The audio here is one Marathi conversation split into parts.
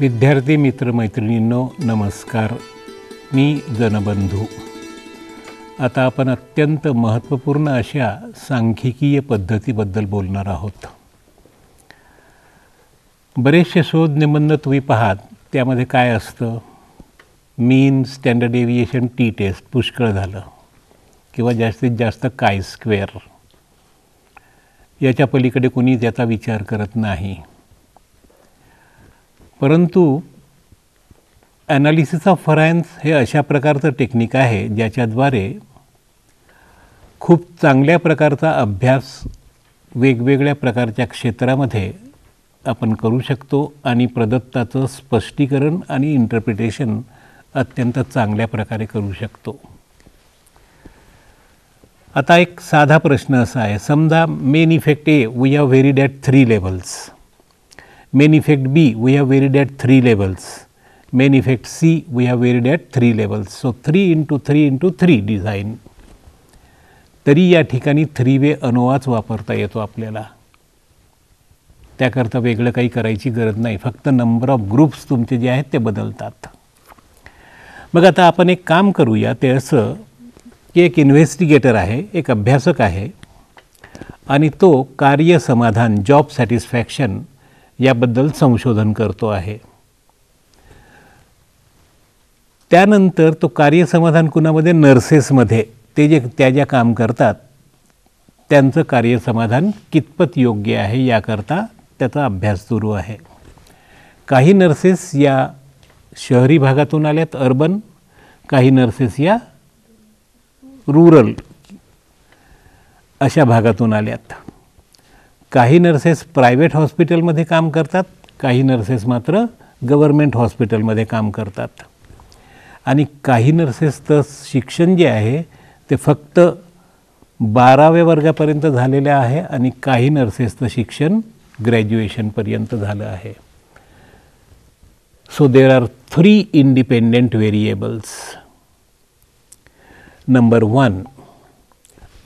विद्यार्थी मित्रमैत्रिणींनो नमस्कार. मी जनबंधू. आता आपण अत्यंत महत्त्वपूर्ण अशा सांख्यिकीय पद्धतीबद्दल बोलणार आहोत. बरेचसे शोध निबंध तुम्ही पाहात त्यामध्ये काय असतं? Mean standard deviation T test पुष्कळ झालं. किंवा जास्तीत जास्त काय स्क्वेअर? याच्या पलीकडे कोणी त्याचा विचार करत नाही. परंतु ॲनालिसिस ऑफ फरायन्स हे अशा प्रकारचं टेक्निक आहे ज्याच्याद्वारे खूप चांगल्या प्रकारचा अभ्यास वेगवेगळ्या प्रकारच्या क्षेत्रामध्ये आपण करू शकतो आणि प्रदत्ताचं स्पष्टीकरण आणि इंटरप्रिटेशन अत्यंत चांगल्या प्रकारे करू शकतो. आता एक साधा प्रश्न असा आहे. समजा main effect A we are varied at three levels Main effect B we have varied at three levels main effect C we have varied at three levels so three into three into three design तरी या ठिकाणी थ्री वे अनोवाच वापरता येतो आपल्याला. त्याकरता वेगळं काही करायची गरज नाही. फक्त नंबर ऑफ ग्रुप्स तुमचे जे आहेत ते बदलतात. मग आता आपण एक काम करूया. ते असं की एक इन्व्हेस्टिगेटर आहे एक अभ्यासक आहे. आणि तो कार्य समाधान जॉब सॅटिस्फॅक्शन याबद्दल संशोधन करतो आहे. त्यानंतर तो कार्यसमाधान कुणामध्ये? नर्सेसमध्ये. ते जे त्या ज्या काम करतात त्यांचं कार्यसमाधान कितपत योग्य आहे याकरता त्याचा अभ्यास सुरू आहे. काही नर्सेस या शहरी भागातून आल्यात अर्बन. काही नर्सेस या रुरल अशा भागातून आल्यात. काही नर्सेस प्रायव्हेट हॉस्पिटलमध्ये काम करतात काही नर्सेस मात्र गव्हर्मेंट हॉस्पिटलमध्ये काम करतात. आणि काही नर्सेसचं शिक्षण जे आहे ते फक्त बाराव्या वर्गापर्यंत झालेलं आहे आणि काही नर्सेसचं शिक्षण ग्रॅज्युएशनपर्यंत झालं आहे. So there are three independent variables number one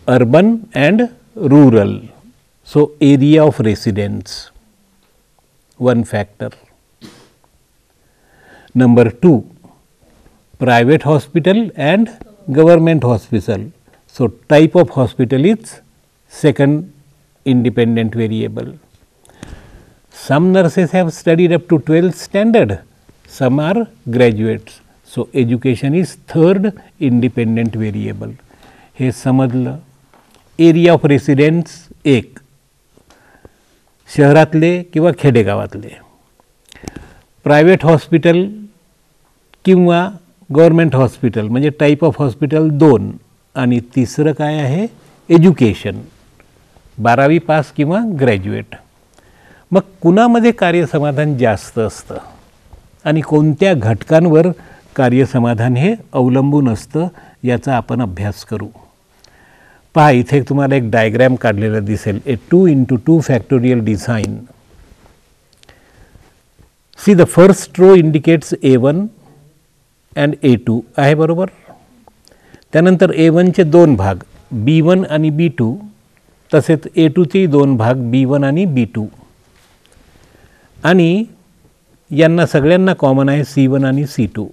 urban and rural So area of residence one factor number two private hospital and government hospital. So, type of hospital is second independent variable. Some nurses have studied up to 12th standard, some are graduates. So, education is third independent variable. हे समजलं एरिया ऑफ रेसिडेन्स एक शहरातले किंवा खेडेगावातले. प्रायव्हेट हॉस्पिटल किंवा गव्हर्मेंट हॉस्पिटल म्हणजे टाईप ऑफ हॉस्पिटल दोन. आणि तिसरं काय आहे? एज्युकेशन बारावी पास किंवा ग्रॅज्युएट मग कुणामध्ये कार्यसमाधान जास्त असतं? आणि कोणत्या घटकांवर कार्यसमाधान हे अवलंबून असतं? याचा आपण अभ्यास करू. पहा इथे तुम्हाला एक डायग्रॅम काढलेलं दिसेल. A two into two factorial design see the first row indicates A one and A two आहे बरोबर? त्यानंतर ए वनचे दोन भाग बी वन आणि बी टू तसेच ए टूचेही दोन भाग बी वन आणि बी टू आणि यांना सगळ्यांना कॉमन आहे सी वन आणि सी टू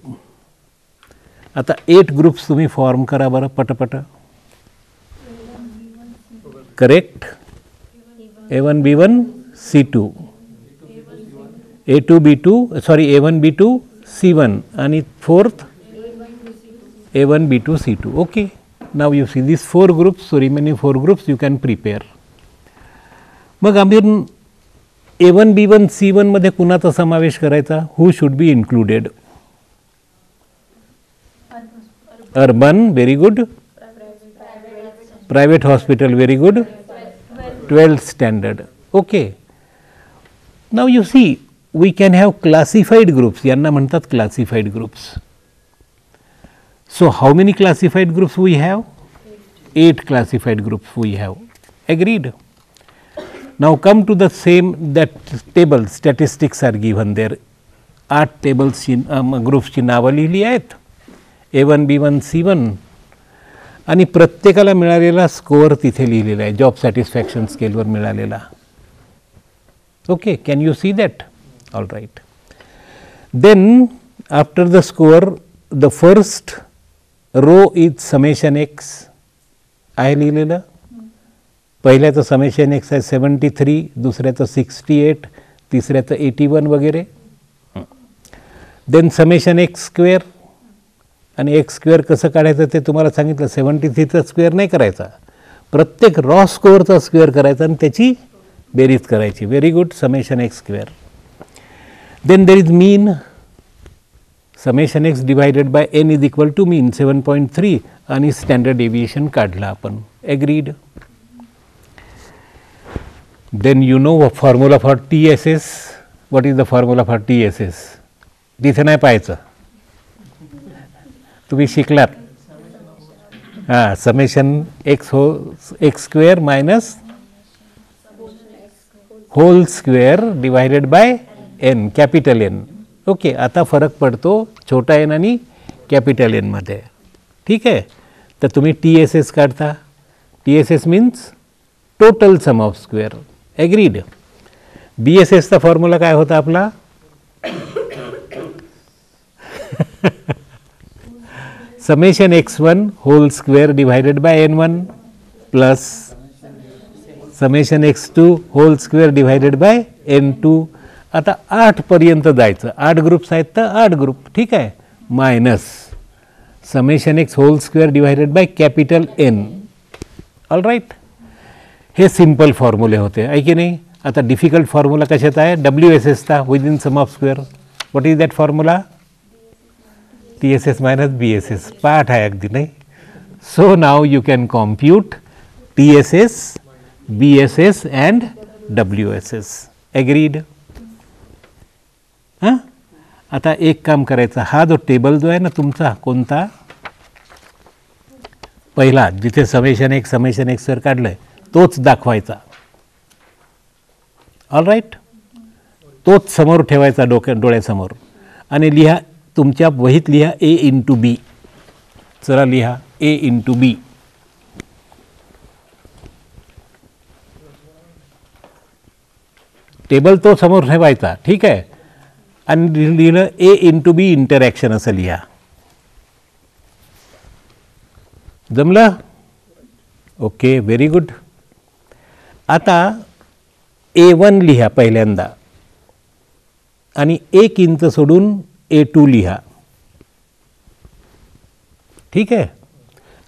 आता एट ग्रुप्स तुम्ही फॉर्म करा बरं पटपट. two sorry A one B two C one आणि fourth A one B two C two okay now you see this four groups so remaining four groups you can prepare मग आम्ही A one B one C वनमध्ये कुणाचा समावेश करायचा who should be included urban very good private hospital very good twelfth standard okay now you see we can have classified groups यांना म्हणतात classified groups so how many classified groups we have eight classified groups we have agreed now come to the same that table statistics are given there आठ टेबल्सची ग्रुप्सची नावं लिहिली आहेत A one B one C one आणि प्रत्येकाला मिळालेला स्कोअर तिथे लिहिलेला आहे. जॉब सॅटिस्फॅक्शन स्केलवर मिळालेला. Okay can you see that all right then after the score the first row is summation X आहे लिहिलेलं. पहिल्याचं समेशन एक्स आहे सेवन्टी थ्री दुसऱ्याचं सिक्स्टी एट तिसऱ्याचं एटी वन वगैरे. देन समेशन एक्स स्क्वेअर आणि एक्स स्क्वेअर कसं काढायचं ते तुम्हाला सांगितलं सेवन्टी थ्रीचा स्क्वेअर नाही करायचा. प्रत्येक रॉ स्कोअरचा स्क्वेअर करायचा आणि त्याची बेरीज करायची. Very good summation X square then there is mean summation X divided by N is equal to mean seven point three आणि स्टँडर्ड एव्हिएशन काढला आपण. Agreed then you know formula for T S S what is the formula for T S S तिथे नाही पाहायचं. तुम्ही शिकलात. हां समेशन एक्स हो X square minus whole square divided by N capital N okay आता फरक पडतो छोटा एन आणि कॅपिटल एनमध्ये ठीक आहे? तर तुम्ही टी एस एस काढता. T S S means total sum of square agreed B S एसचा formula काय होता आपला? Summation X one whole square divided by N one plus summation X two whole square divided by N two आता आठपर्यंत जायचं. आठ ग्रुप्स आहेत तर आठ ग्रुप ठीक आहे? Minus summation X whole square divided by capital N all right हे सिंपल फॉर्म्युले होते. आहे की नाही? आता डिफिकल्ट फॉर्म्युला कशात आहे? W S एसचा within sum of square what is that formula T S S minus B S S पाठ आहे अगदी नाही? So now you can compute T S S B S S and W S S agreed हां आता एक काम करायचं. हा जो टेबल जो आहे ना तुमचा कोणता? पहिला जिथे समेशन एक समेशन एक सर काढलं आहे तोच दाखवायचा. ऑल राईट तोच समोर ठेवायचा डोक्या डोळ्यासमोर. आणि लिहा तुमच्या वहीत लिहा ए इंटू बी चला लिहा ए इंटू बी टेबल तो समोर ठेवायचा ठीक आहे? आणि लिहिलं ए इंटू बी इंटरॅक्शन असं लिहा. जमलं? ओके व्हेरी गुड आता ए वन लिहा पहिल्यांदा. आणि एक इंच सोडून ए टू लिहा. ठीक आहे?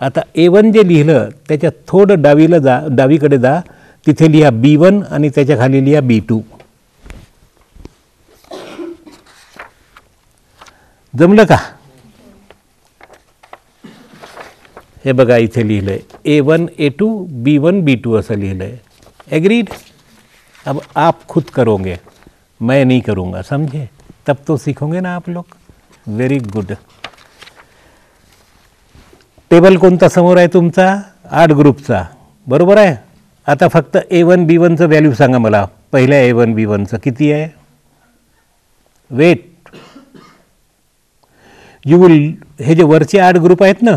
आता ए वन जे लिहिलं त्याच्या थोडं डावीला जा डावीकडे जा. तिथे लिहा बी वन आणि त्याच्याखाली लिहा बी टू. जमलं का? हे बघा इथे लिहिलं आहे A one A two B one B two असं लिहिलं आहे एग्रीड अब आप खुद करोगे. मैं नहीं करूँगा. समझे? तब तो सीखोगे ना आप लोग। व्हेरी गुड टेबल कोणता समोर आहे तुमचा? आठ ग्रुपचा बरोबर आहे? आता फक्त ए वन बी वनचं व्हॅल्यू सांगा मला. पहिल्या ए वन बी वनचं किती आहे? वेट यू विल हे जे वरचे आठ ग्रुप आहेत ना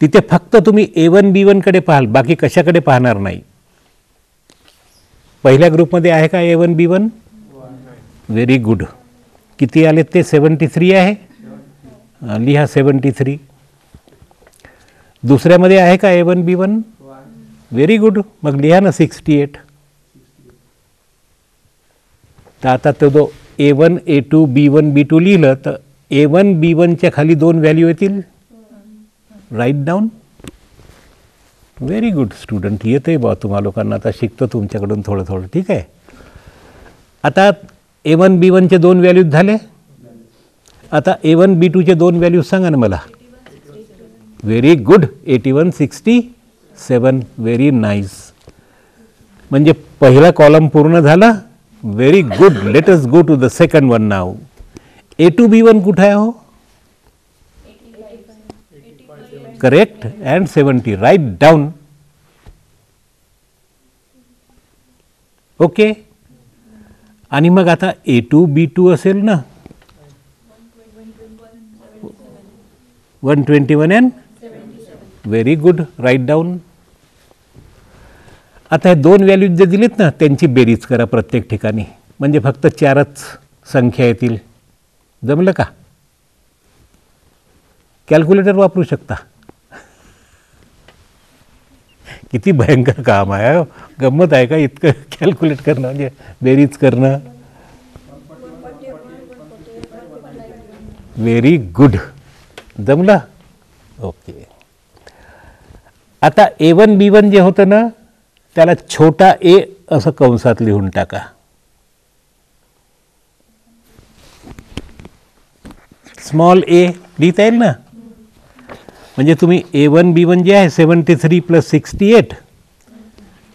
तिथे फक्त तुम्ही ए वन बी वनकडे पाहाल. बाकी कशाकडे पाहणार नाही. पहिल्या ग्रुपमध्ये आहे का A one B one very good किती आले ते? सेवन्टी थ्री आहे. लिहा सेवन्टी थ्री. दुसऱ्यामध्ये आहे का A one B one very good मग लिहा ना सिक्स्टी एट तर आता तो जो A one A two B one B two लिहिलं तर ए वन बी वनच्या खाली दोन व्हॅल्यू येतील? Write down very good student येतं आहे बा तुम्हा लोकांना. आता शिकतो तुमच्याकडून थोडं थोडं. ठीक आहे? आता ए वन बी वनचे दोन व्हॅल्यूज झाले? आता ए वन बी टूचे दोन व्हॅल्यूज सांगा ना मला. Very good eighty one sixty seven very nice म्हणजे पहिला कॉलम पूर्ण झाला. Very good let us go to the second one now A two B one कुठं आहे हो? Correct and seventy write down okay आणि मग आता ए टू बी टू असेल ना? One twenty one and very good write down आता हे दोन व्हॅल्यूज जे दिलेत ना त्यांची बेरीज करा प्रत्येक ठिकाणी. म्हणजे फक्त चारच संख्या येतील. जमलं का? कॅल्क्युलेटर वापरू शकता. किती भयंकर काम आहे. हो. गंमत आहे का इतकं कॅल्क्युलेट करणं? म्हणजे बेरीज करणं? व्हेरी गुड जमलं? ओके आता ए वन बी वन जे होतं ना त्याला छोटा ए असं कंसात लिहून टाका. स्मॉल ए लिहिता येईल ना? म्हणजे तुम्ही ए वन बी वन जे आहे seventy three plus sixty eight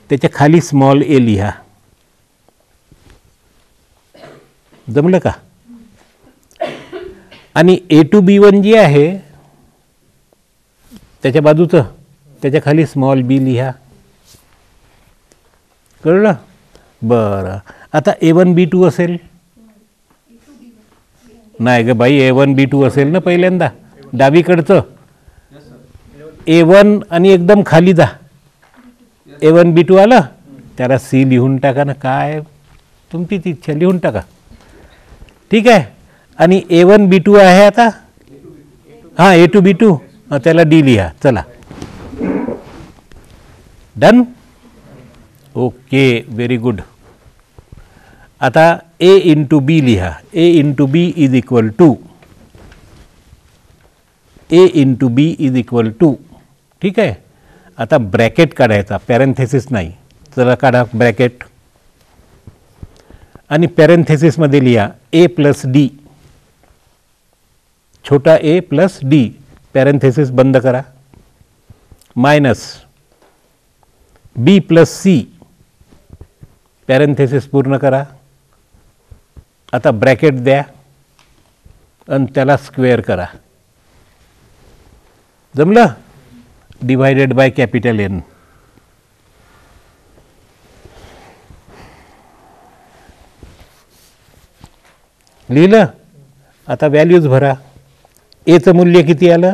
त्याच्याखाली स्मॉल ए लिहा. जमलं का? आणि ए टू बी वन जे आहे त्याच्या बाजूचं त्याच्याखाली स्मॉल बी लिहा. कळलं? बरं. आता ए वन बी टू असेल? नाही ग बाई ए वन बी टू असेल ना पहिल्यांदा? डावीकडचं? ए वन आणि एकदम खाली जा. ए वन बी टू आलं त्याला सी लिहून टाका ना. काय? तुमचीच इच्छा लिहून टाका. ठीक आहे? आणि ए वन बी टू आहे आता? हां ए टू बी टू त्याला डी लिहा. चला. डन ओके व्हेरी गुड आता ए इंटू बी लिहा. A into B is equal to A into B is equal to ठीक आहे. आता ब्रॅकेट काढायचा पॅरेंथेसिस नाही. चला काढा ब्रॅकेट. आणि पॅरेंथेसिसमध्ये लिहा ए प्लस डी छोटा ए प्लस डी पॅरेंथेसिस बंद करा. Minus B plus C parenthesis पूर्ण करा. आता ब्रॅकेट द्या. आणि त्याला स्क्वेअर करा. जमलं? डिवायडेड बाय कॅपिटल एन लिहिलं? आता व्हॅल्यूज भरा. एचं मूल्य किती आलं?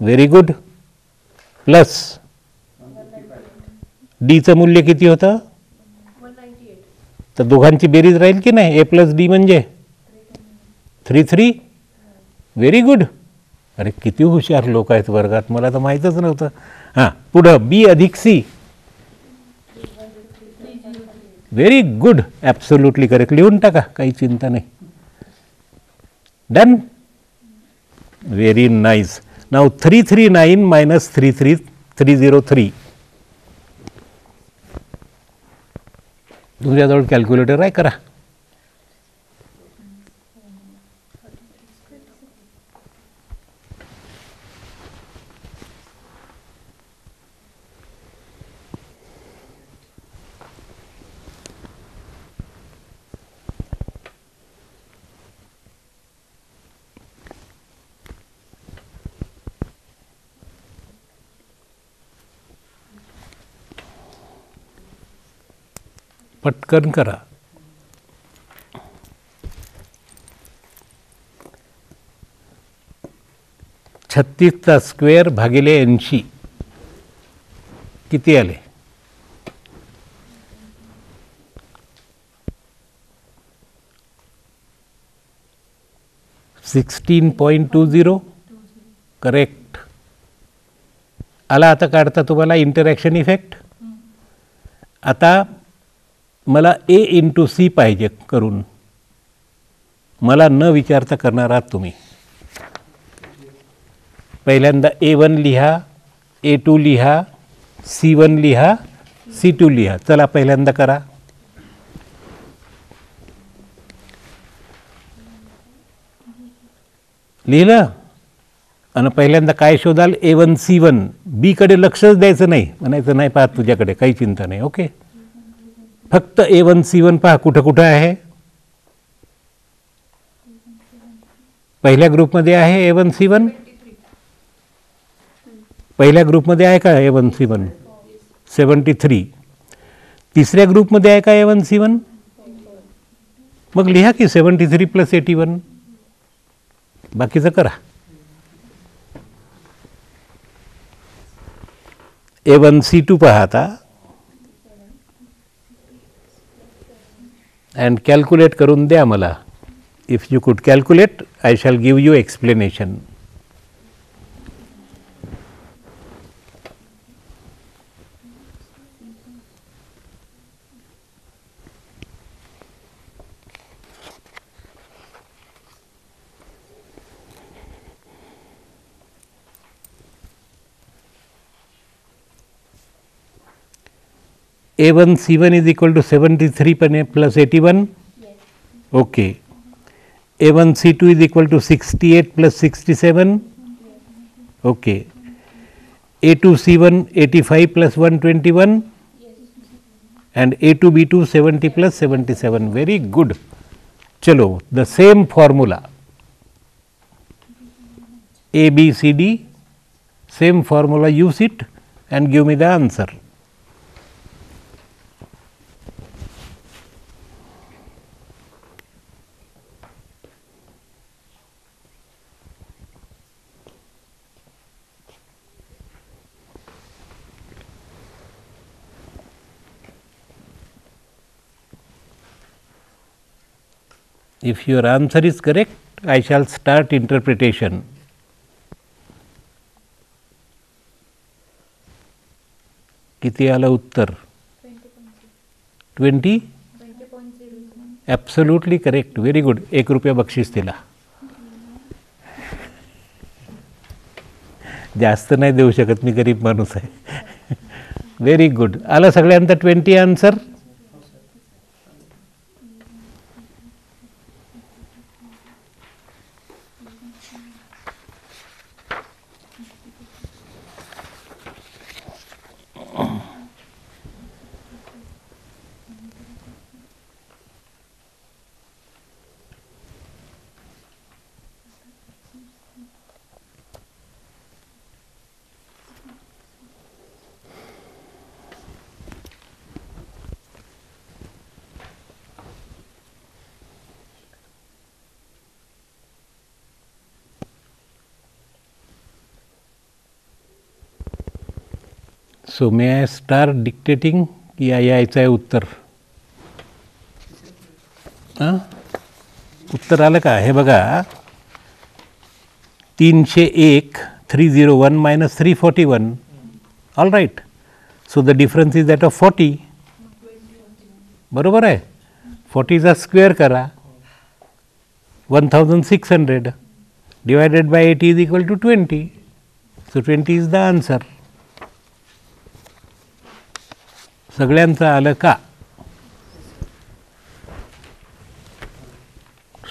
व्हेरी गुड प्लस डीचं मूल्य किती होतं? तर दोघांची बेरीज राहील की नाही? ए प्लस डी म्हणजे? थ्री थ्री व्हेरी गुड अरे किती हुशार लोक आहेत वर्गात मला तर माहीतच नव्हतं. हां पुढं बी अधिक C. Very good absolutely correct लिहून टाका काही चिंता नाही. Done very nice now three three nine minus three three three zero three तुमच्याजवळ कॅल्क्युलेटर आहे करा. पटकन करा. छत्तीसचा स्क्वेअर भागिले ऐंशी. किती आले? Sixteen point two zero? Correct. आला आता काढता तुम्हाला इंटरॅक्शन इफेक्ट? आता मला ए इंटू सी पाहिजे करून. मला न विचारता करणार आहात तुम्ही. पहिल्यांदा ए वन लिहा ए टू लिहा सी वन लिहा सी टू लिहा. चला पहिल्यांदा करा. लिहिलं? आणि पहिल्यांदा काय शोधाल? ए वन सी वन बीकडे लक्षच द्यायचं नाही. म्हणायचं नाही पाहत तुझ्याकडे. काही चिंता नाही. ओके फक्त ए वन सी वन पहा कुठं कुठं आहे? पहिल्या ग्रुपमध्ये आहे ए वन सी वन पहिल्या ग्रुपमध्ये आहे का A one C one seventy three. तिसऱ्या ग्रुपमध्ये आहे का ए वन सी वन मग लिहा की seventy three plus eighty one. बाकीचं करा. ए वन सी टू पहा आता. अँड कॅल्क्युलेट करून द्या मला if you could calculate I shall give you explanation. A1 C1 is equal to 73 plus 81. Yes. Okay. A1 C2 is equal to 68 plus 67. Okay. A2 C1 85 plus 121 Yes. and A2 B2 70 plus 77. Very good. Chalo, the same formula A, B, C, D, same formula use it and give me the answer. If your answer is correct, I shall start interpretation. किती आलं उत्तर? Twenty absolutely correct very good एक रुपया बक्षीस दिला. जास्त नाही देऊ शकत मी गरीब माणूस आहे. व्हेरी गुड आलं सगळ्यांचं twenty answer so may I start dictating की यायचं आहे उत्तर हां उत्तर आलं का हे बघा तीनशे एक three zero one minus three forty one all right so the difference is that of forty बरोबर आहे फॉर्टीचा स्क्वेअर करा one thousand six hundred divided by eighty is equal to twenty so twenty is the answer सगळ्यांचं आलं का?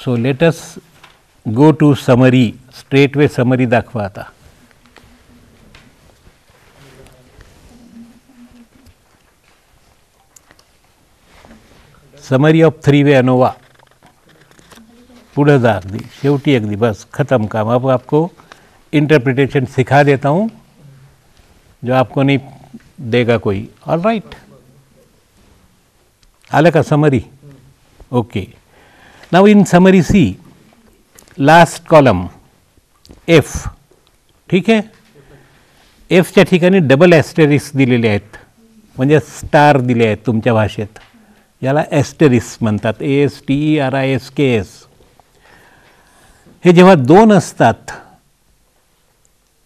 So let's go to summary straight away summary दाखवा आता. Summary of three way ANOVA पुढं जा अगदी. शेवटी अगदी. बस, ख़त्म काम. अब आपको इंटरप्रिटेशन सिखा देता हूँ, जो आपको नहीं देगा कोई. ऑल राइट आलं का summary okay now in summary C last column F ठीक आहे? एफच्या ठिकाणी डबल ॲस्टेरिस दिलेले आहेत. म्हणजे स्टार दिले आहेत तुमच्या भाषेत. याला ॲस्टेरिस म्हणतात. A S T E R I S K S हे जेव्हा दोन असतात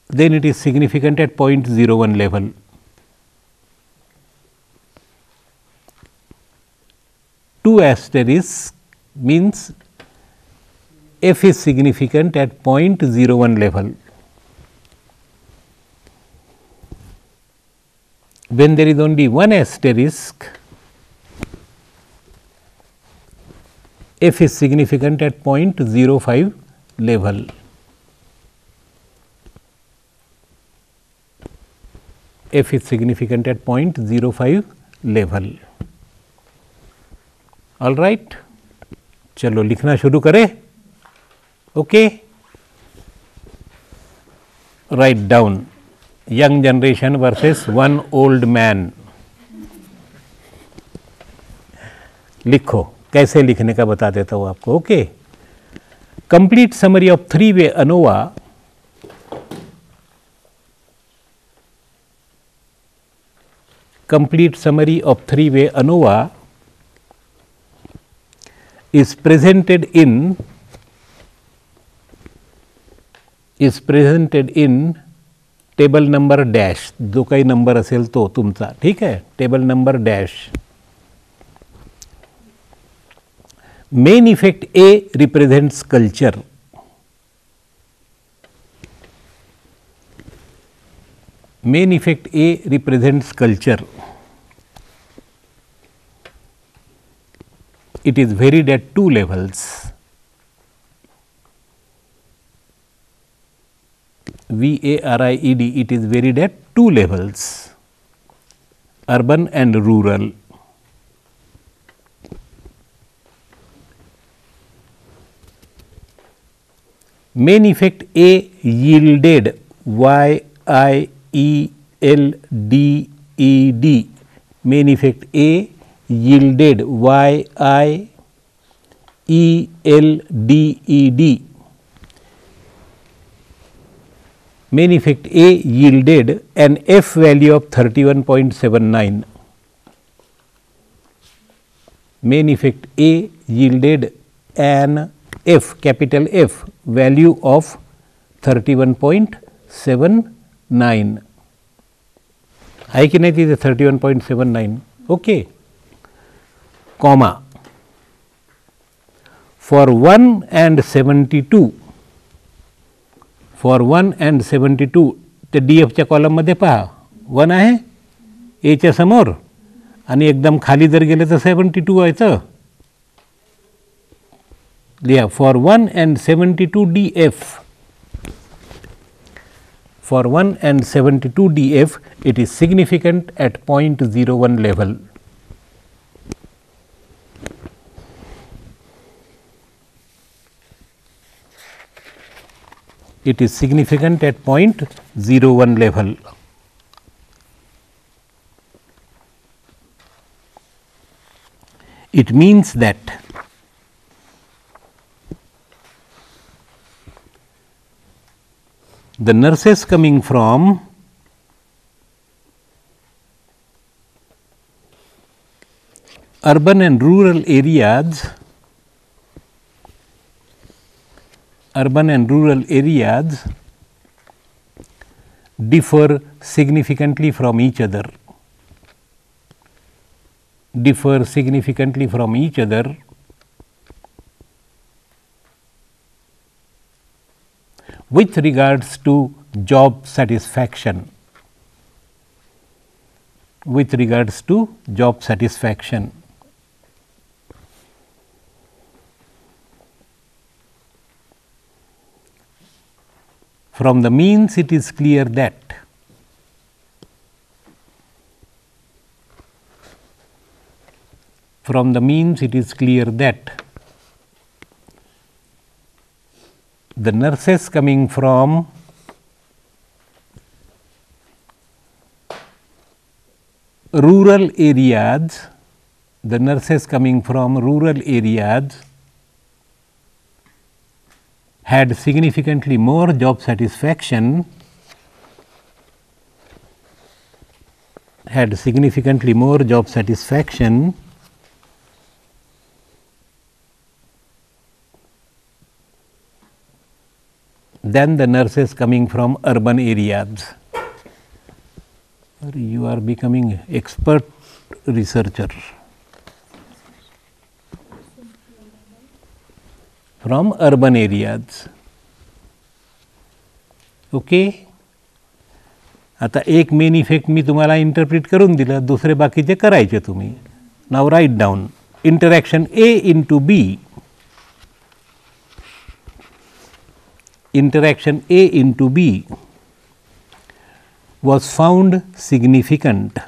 then it is significant at point zero one level two asterisk means f is significant at 0.01 level. When there is only one asterisk, f is significant at 0.05 level. f is significant at 0.05 level. All right चलो, लिखना शुरू करें। Okay write down young generation versus one old man लिखो। कैसे लिखने का बता देता हूँ आपको। Okay complete summary of three way ANOVA complete summary of three way ANOVA is presented in is presented in table number dash जो काही नंबर असेल तो तुमचा. ठीक आहे? Table number dash main effect A represents culture main effect A represents culture It is varied at two levels. V A R I E D it is varied at two levels urban and rural. Main effect A yielded Y I E L D E D main effect A yielded y i e l d e d. Main effect A yielded an F value of 31.79. Main effect A yielded an F capital F value of 31.79. i kinetic is 31.79. Okay. One point seven nine okay comma four one and seventy two four one and seventy two ते डी एफच्या कॉलममध्ये पहा. वन आहे. एच्या समोर. आणि एकदम खाली जर गेले तर सेवन्टी टू व्हायचं. लिहा. Four one and seventy two D F four one and seventy For 1 and 72 df, it is significant at 0.01 level. It is significant at 0.01 level. It means that the nurses coming from urban and rural areas urban and rural areas differ significantly from each other. Differ significantly from each other. With regards to job satisfaction. With regards to job satisfaction. From the means it is clear that from the means it is clear that the nurses coming from rural areas, the nurses coming from rural areas had significantly more job satisfaction had significantly more job satisfaction than the nurses coming from urban areas. You are becoming expert researcher from urban areas. Okay आता एक मेन इफेक्ट मी तुम्हाला इंटरप्रिट करून दिलं दुसरे बाकीचे करायचे तुम्ही. Now write down interaction A into B interaction A into B was found significant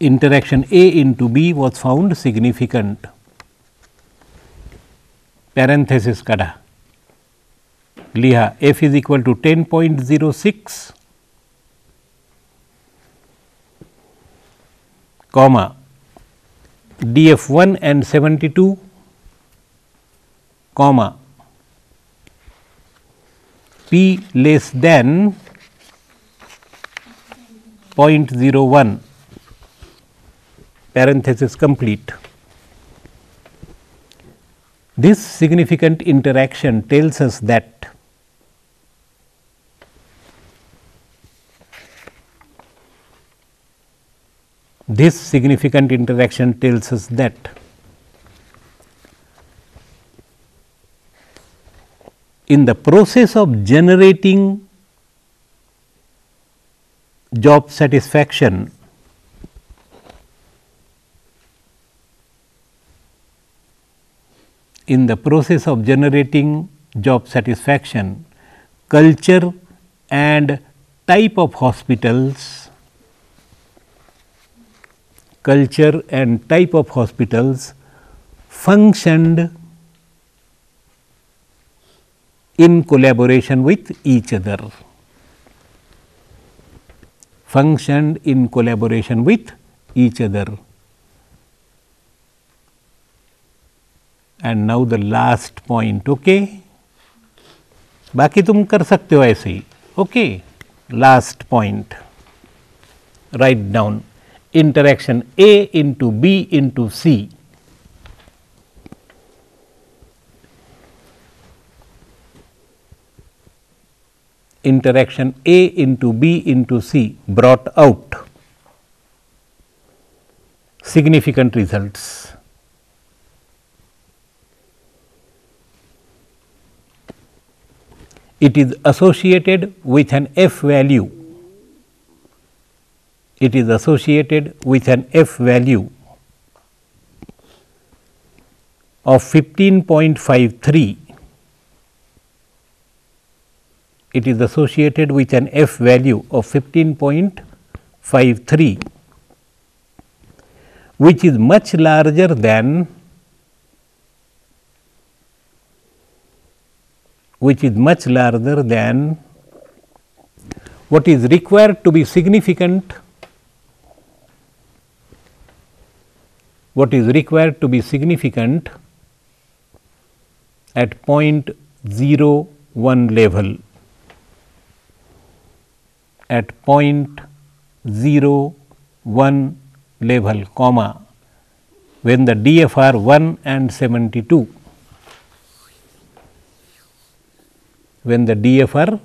interaction A into B was found significant Parenthesis kada. Liha f is equal to 10.06 comma df 1 and 72 comma p less than 0.01 parenthesis complete. This significant interaction tells us that this significant interaction tells us that in the process of generating job satisfaction in the process of generating job satisfaction, culture and type of hospitals, culture and type of hospitals functioned in collaboration with each other functioned in collaboration with each other. And now the last point, okay? बाकी तुम कर सकते हो ऐसे ही okay last point write down interaction A into B into C interaction A into B into C brought out significant results. It is associated with an f value. It is associated with an f value of 15.53 it is associated with an f value of 15.53 which is much larger than which is much larger than what is required to be significant what is required to be significant at 0.01 level. At point 0 1 level comma when the DFR 1 and 72 when the DFR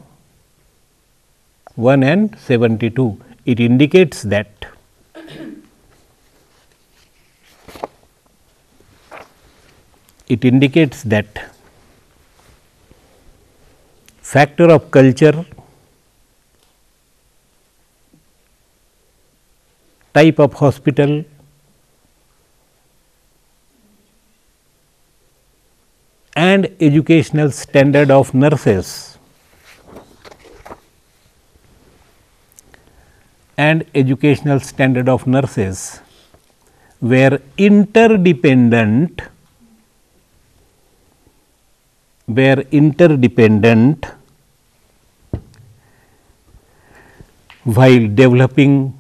1 and 72 it indicates that. It indicates that factor of culture type of hospital, and educational standard of nurses. And educational standard of nurses were interdependent were interdependent while developing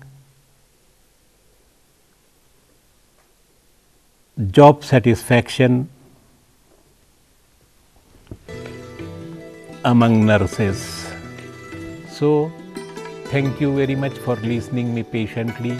job satisfaction among nurses. So, thank you very much for listening me patiently.